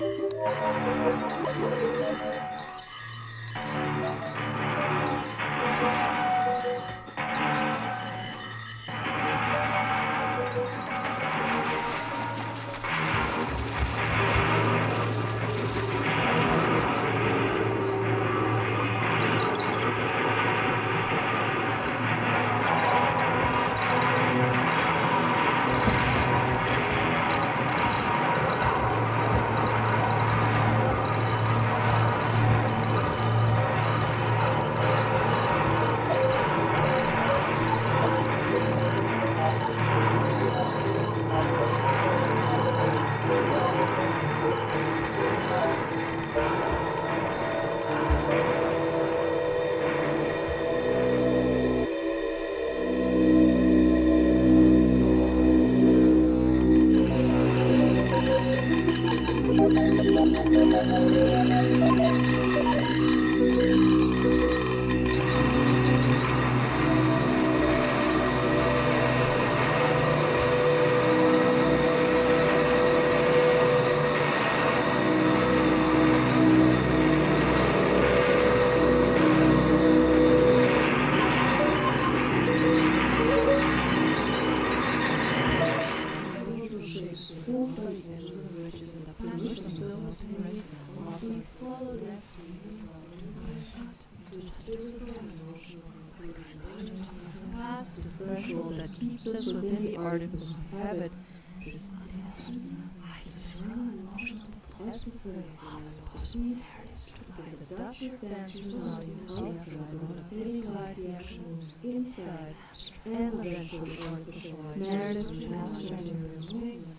Thank Thank you. Past this threshold that keeps us within the artifice of habit is because Dutch dancers audience outside when a fitting side the action moves inside and eventually artificial narrative transfers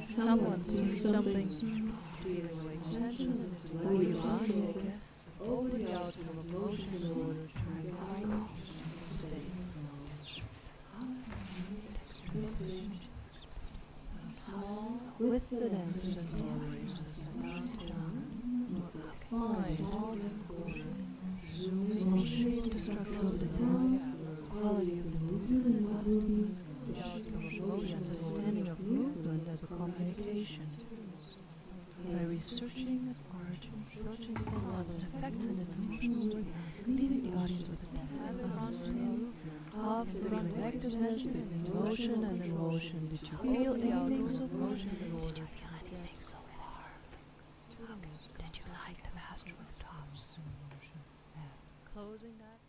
Someone sees something, into your body, I guess, opening out from emotion in order to space. With the dancers and glorious, fine, zooming motion, details, quality of the movement, the outcome of motion, the standing of movement as a communication. By researching its origins, searching its effects, and its emotional emotions, leaving the audience with a habit constant of the connectedness between motion and emotion. Did you feel anything so far? Did you feel anything so far? Did you like the vast rooftops? Closing that.